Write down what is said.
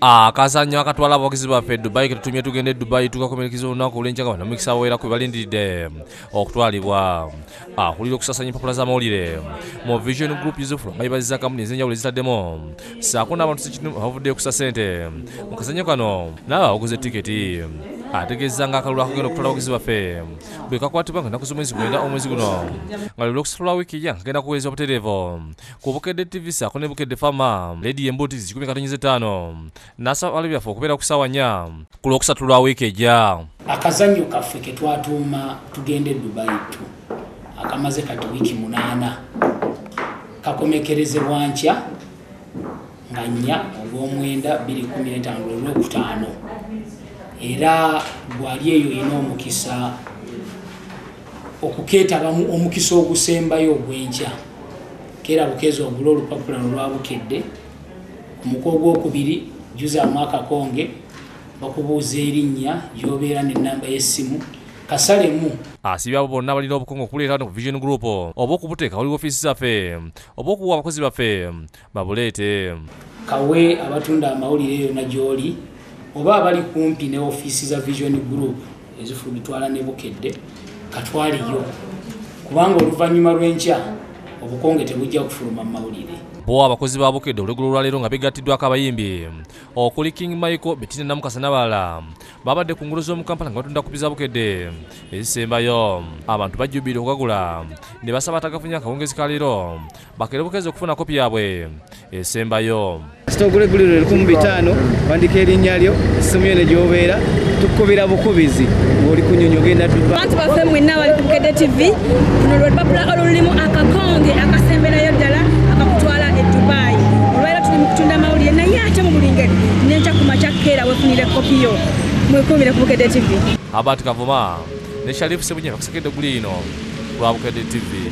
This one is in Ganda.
akazanyo akatwala abawagizi baffe e dubayi ketutumye tugende e dubayi tukakomerekeza olunaku olwenca nga banamikisa bawerako we balindiridde okutwalibwa akulira okusasanya empapula z'amawulire mu vision group yusufu ngayibaziza kampuni ez'enjawulo ezitaddemu saako n'abantu sekinu abavuddeyo kusa sente mu kazanyo kano n'abawaguza etiketi ategeeza nga akalulu akagenda okutwala abawagizi baffe bwe kakwatibwa nga ennaku z'omwezi gwenda omwezi guno. Nga lwe lwokusatu lwa wiiki ya ngagenda kuweereza obutereevu ku bukedde tv saako ne bukedde fama. Ledi embuutizi 15 nasaba bali byaffe okubeera ku ssaawa nnya ku lwokusatu lwa wiiki ejja akazannyo kaffe ke twatuuma tugende dubayi tu. Akamaze kati wiiki munaana kakomekerezebwa nkya nga nnya olw'omwenda 215 olwokutaano era gwali eyo yina omukisa okukeetabamu omukisa ogusembayo ogw'enkya keera bukeezi ogula olupapula olwabukedde ku muko ogwokubiri juzaamu akakonge bakubuuza erinnya gyobeera n'ennamba y'essimu. Kasalemu asibye abo bonna balina obukungu okuleeta wano ku vision group. Oba okubuteeka wali ofiisi zaffe. Oba okuwa abakozi baffe babuleete. Kawe abatunda amawulire yonna gy'oli oba abali kumpi ne ofiisi za vision group ezifulumizibwa ne bukedde katwaliyo kubanga oluvannyuma lw'enkya obukonge tebujja kufuluma mu mawulire. Bo abakozi ba bukedde olweggulo olwaleero nga begattiddwako abayimbi okuli king michael betina namukasa n'abalala babadde ku ngulo z'omu kampala nga batunda kupi za bukedde. Ezisembayo abantu bajjubire okugagula ne basaba atagafunye akawungezi ka leero bakere bukezi okufuna kopi yaabwe. Esembayo sitogula egguliro lukumi bitaano wandika erinnya lyo essimu yo ne gyobeera tukubira bukubizi ng'oli ku nyonyi ogenda duba abantu baffe mwenna bali ku bukedde tv luno lwe lupapula olulimu akakonge akasemberayo ddala akakutwala e dubayi olwaleero tuli mu kutunda amawulire. Naye ate mu buli ngeri nenkya ku makya keera wefunire kopi yo. Mwekumire ku bukedde tv abati kavuma ne sharifu sebunye bakusekedde guli ino lwa bukedde tv